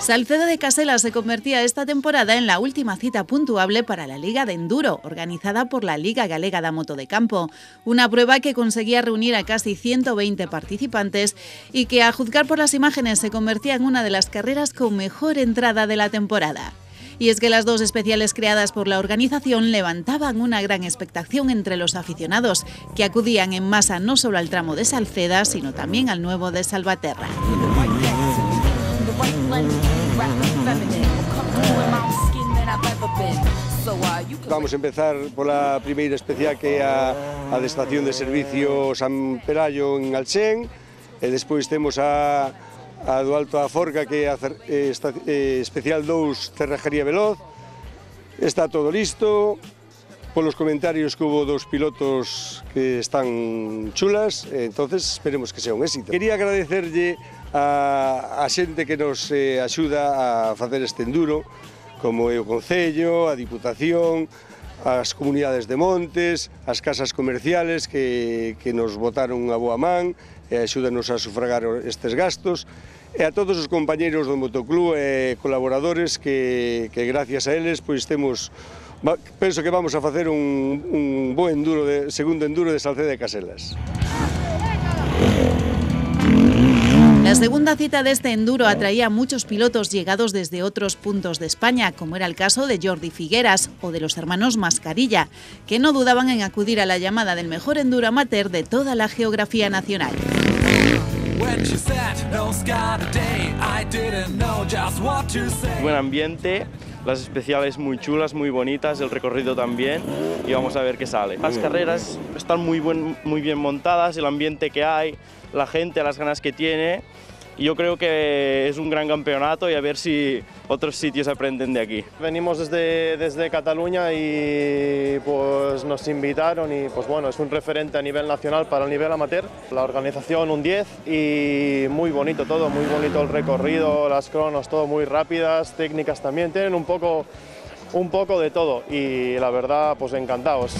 Salcedo de Casela se convertía esta temporada en la última cita puntuable para la Liga de Enduro, organizada por la Liga Galega da Moto de Campo, una prueba que conseguía reunir a casi 120 participantes y que, a juzgar por las imágenes, se convertía en una de las carreras con mejor entrada de la temporada. Y es que las dos especiales creadas por la organización levantaban una gran expectación entre los aficionados, que acudían en masa no solo al tramo de Salceda, sino también al nuevo de Salvaterra. Vamos a empezar pola primeira especial que a, Estación de Servicio San Pelayo en Alxén e despois a, a do Alto da Forca que é a eh, esta, eh, especial 2 Cerrajería Veloz. Está todo listo, polos comentarios que hubo dos pilotos que están chulas, entonces esperemos que sea un éxito. Quería agradecerlle a, a xente que nos eh, axuda a facer este enduro, como é o Concello, a Diputación, as comunidades de montes, as casas comerciales que, que nos botaron a boa man, e axúdanos a sufragar estes gastos e a todos os compañeiros do motoclub e colaboradores que, que gracias a eles pois temos penso que vamos a facer un, un bo enduro de, segundo enduro de Salceda de Caselas. La segunda cita de este enduro atraía a muchos pilotos llegados desde otros puntos de España, como era el caso de Jordi Figueras o de los hermanos Mascarilla, que no dudaban en acudir a la llamada del mejor enduro amateur de toda la geografía nacional. Buen ambiente, las especiales muy chulas, muy bonitas, el recorrido también y vamos a ver qué sale. Las carreras están muy, buen, muy bien montadas, el ambiente que hay, la gente, las ganas que tiene yo creo que es un gran campeonato y a ver si otros sitios aprenden de aquí. Venimos desde, desde Cataluña y pues nos invitaron y pues bueno, es un referente a nivel nacional para el nivel amateur. La organización un 10 y muy bonito todo, muy bonito el recorrido, las cronos, todo muy rápidas, técnicas también, tienen un poco, un poco de todo y la verdad pues encantados.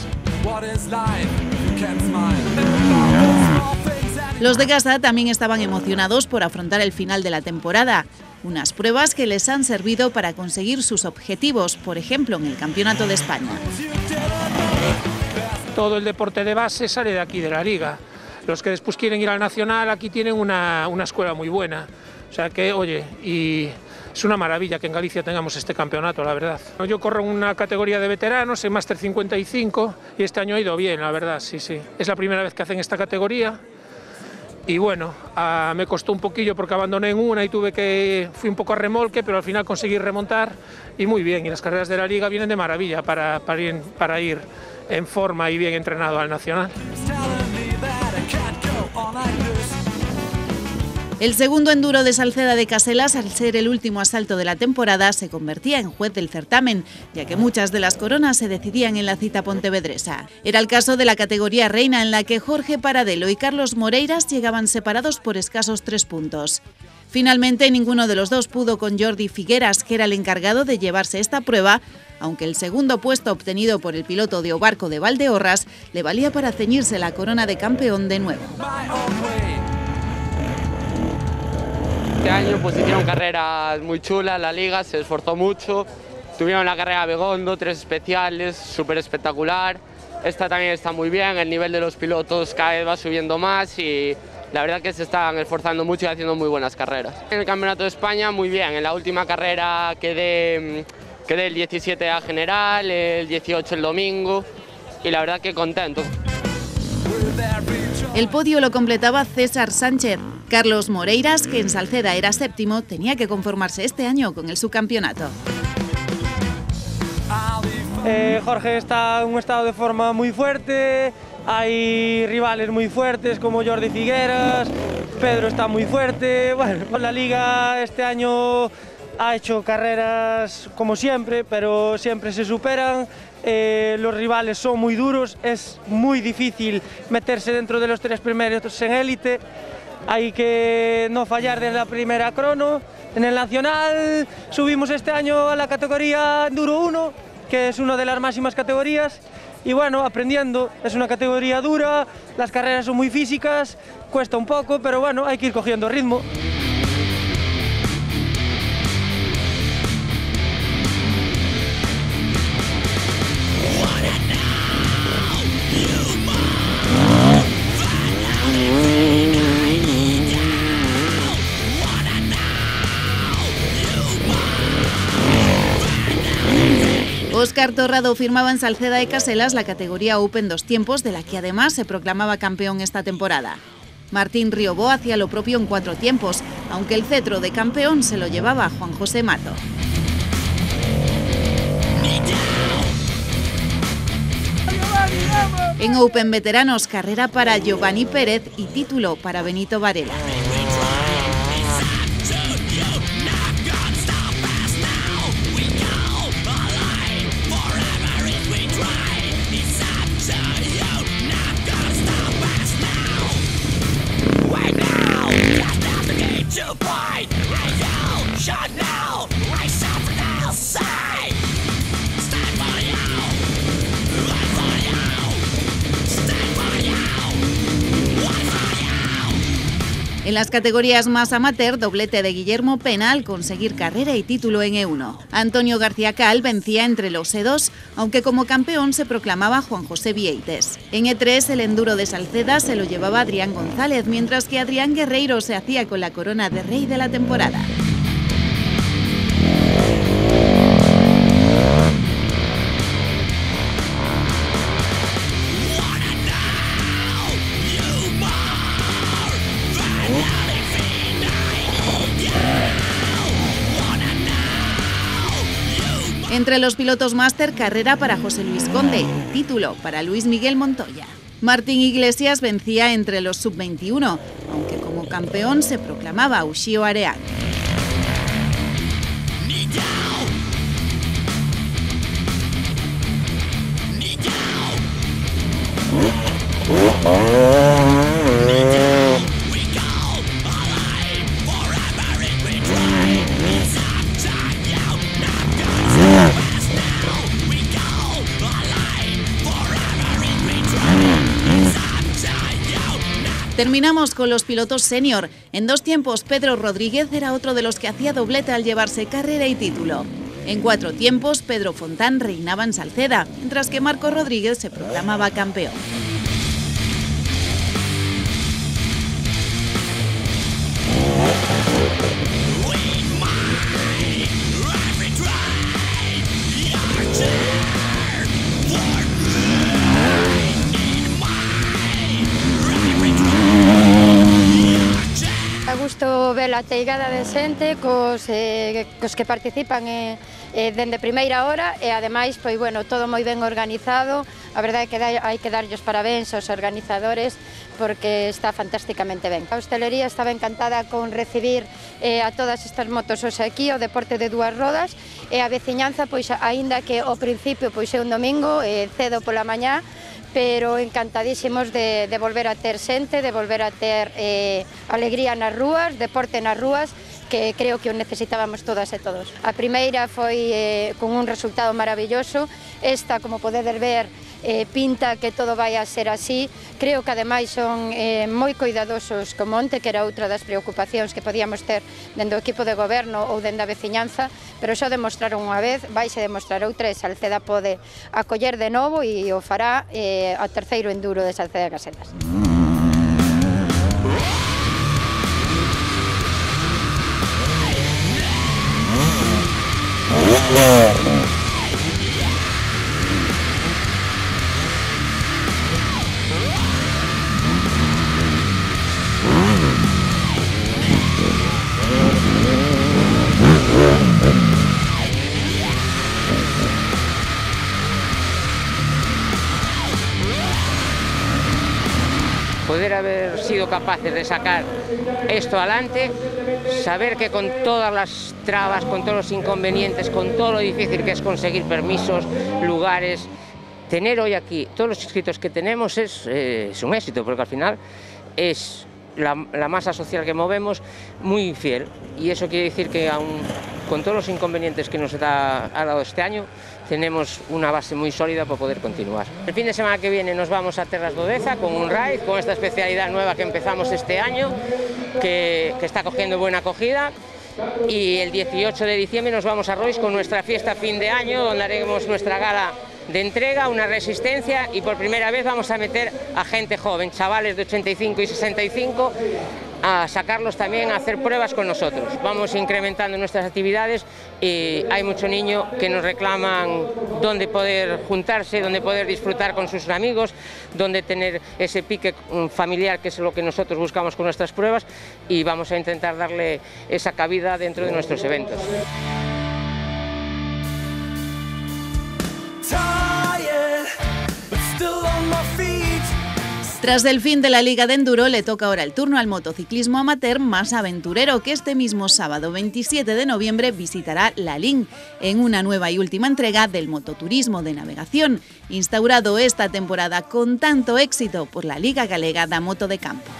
Los de casa también estaban emocionados por afrontar el final de la temporada, unas pruebas que les han servido para conseguir sus objetivos, por ejemplo, en el Campeonato de España. Todo el deporte de base sale de aquí, de la liga. Los que después quieren ir al Nacional aquí tienen una, una escuela muy buena. O sea que, oye, y es una maravilla que en Galicia tengamos este campeonato, la verdad. Yo corro en una categoría de veteranos, en Máster 55, y este año ha ido bien, la verdad, sí, sí. Es la primera vez que hacen esta categoría y bueno, me costó un poquillo porque abandoné en una y tuve que, fui un poco a remolque, pero al final conseguí remontar y muy bien. Y las carreras de la liga vienen de maravilla para, para, ir, para ir en forma y bien entrenado al Nacional. El segundo enduro de Salceda de Caselas, al ser el último asalto de la temporada, se convertía en juez del certamen, ya que muchas de las coronas se decidían en la cita pontevedresa. Era el caso de la categoría reina, en la que Jorge Paradelo y Carlos Moreiras llegaban separados por escasos tres puntos. Finalmente, ninguno de los dos pudo con Jordi Figueras, que era el encargado de llevarse esta prueba, aunque el segundo puesto obtenido por el piloto de Obarco de Valdeorras le valía para ceñirse la corona de campeón de nuevo. Este año pues hicieron carreras muy chulas, la liga se esforzó mucho, tuvieron la carrera Begondo, tres especiales, súper espectacular. Esta también está muy bien, el nivel de los pilotos cada vez va subiendo más y la verdad que se están esforzando mucho y haciendo muy buenas carreras. En el Campeonato de España muy bien, en la última carrera quedé, quedé el 17 a general, el 18 el domingo y la verdad que contento. El podio lo completaba César Sánchez. Carlos Moreiras, que en Salceda era séptimo, tenía que conformarse este año con el subcampeonato. Eh, Jorge está en un estado de forma muy fuerte, hay rivales muy fuertes como Jordi Figueras, Pedro está muy fuerte, bueno, la liga este año ha hecho carreras como siempre, pero siempre se superan, eh, los rivales son muy duros, es muy difícil meterse dentro de los tres primeros en élite, hay que no fallar desde la primera crono. En el Nacional subimos este año a la categoría Enduro 1, que es una de las máximas categorías, y bueno, aprendiendo. Es una categoría dura, las carreras son muy físicas, cuesta un poco, pero bueno, hay que ir cogiendo ritmo. Óscar Torrado firmaba en Salceda de Caselas la categoría Open dos tiempos, de la que además se proclamaba campeón esta temporada. Martín Riobó hacía lo propio en cuatro tiempos, aunque el cetro de campeón se lo llevaba Juan José Mato. En Open Veteranos, carrera para Giovanni Pérez y título para Benito Varela. En las categorías más amateur, doblete de Guillermo Pena al conseguir carrera y título en E1. Antonio García Cal vencía entre los E2, aunque como campeón se proclamaba Juan José Vieites. En E3, el enduro de Salceda se lo llevaba Adrián González, mientras que Adrián Guerreiro se hacía con la corona de rey de la temporada. Entre los pilotos máster, carrera para José Luis Conde, título para Luis Miguel Montoya. Martín Iglesias vencía entre los sub-21, aunque como campeón se proclamaba Ushio Areán. Terminamos con los pilotos senior. En dos tiempos, Pedro Rodríguez era otro de los que hacía doblete al llevarse carrera y título. En cuatro tiempos, Pedro Fontán reinaba en Salceda, mientras que Marco Rodríguez se proclamaba campeón. novela teigada de xente cos, eh, cos que participan eh, eh, dende primeira hora e ademais, pois bueno, todo moi ben organizado. A verdade é que hai que darlles parabéns aos organizadores porque está fantásticamente ben. A hostelería estaba encantada con recibir eh, a todas estas motos hoxe aquí, o deporte de dúas rodas, e a veciñanza, pois, aínda que ao principio pois é un domingo, eh, cedo pola mañá, pero encantadísimos de, de volver a ter xente, de volver a ter eh, alegría nas rúas, deporte nas rúas, que creo que o necesitábamos todas e todos. A primeira foi eh, con un resultado maravilloso, esta, como podedes ver, eh, pinta que todo vai a ser así. Creo que ademais son eh, moi cuidadosos como onte, que era outra das preocupacións que podíamos ter dende o equipo de goberno ou dende a veciñanza, pero xa demostraron unha vez, vaise demostrar outra e Salceda pode acoller de novo e o fará eh, a terceiro enduro de Salceda Casetas. Mm. Poder haber sido capaces de sacar esto adelante, saber que con todas las trabas, con todos los inconvenientes, con todo lo difícil que es conseguir permisos, lugares, tener hoy aquí todos los inscritos que tenemos es, eh, un éxito, porque al final es la, la, masa social que movemos muy fiel y eso quiere decir que aún con todos los inconvenientes que nos ha, dado este año, tenemos una base muy sólida para poder continuar. El fin de semana que viene nos vamos a Terras Dodeza con un ride, con esta especialidad nueva que empezamos este año, que, está cogiendo buena acogida y el 18 de diciembre nos vamos a Royce con nuestra fiesta fin de año, donde haremos nuestra gala de entrega, una resistencia y por primera vez vamos a meter a gente joven, chavales de 85 y 65, a sacarlos también a hacer pruebas con nosotros. Vamos incrementando nuestras actividades y hay mucho niño que nos reclaman dónde poder juntarse, dónde poder disfrutar con sus amigos, dónde tener ese pique mm, familiar que es lo que nosotros buscamos con nuestras pruebas y vamos a intentar darle esa cabida dentro de nuestros eventos. Tras el fin de la Liga de Enduro, le toca ahora el turno al motociclismo amateur más aventurero, que este mismo sábado 27 de noviembre visitará La Lin, en una nueva y última entrega del mototurismo de navegación, instaurado esta temporada con tanto éxito por la Liga Galega Moto de Campo.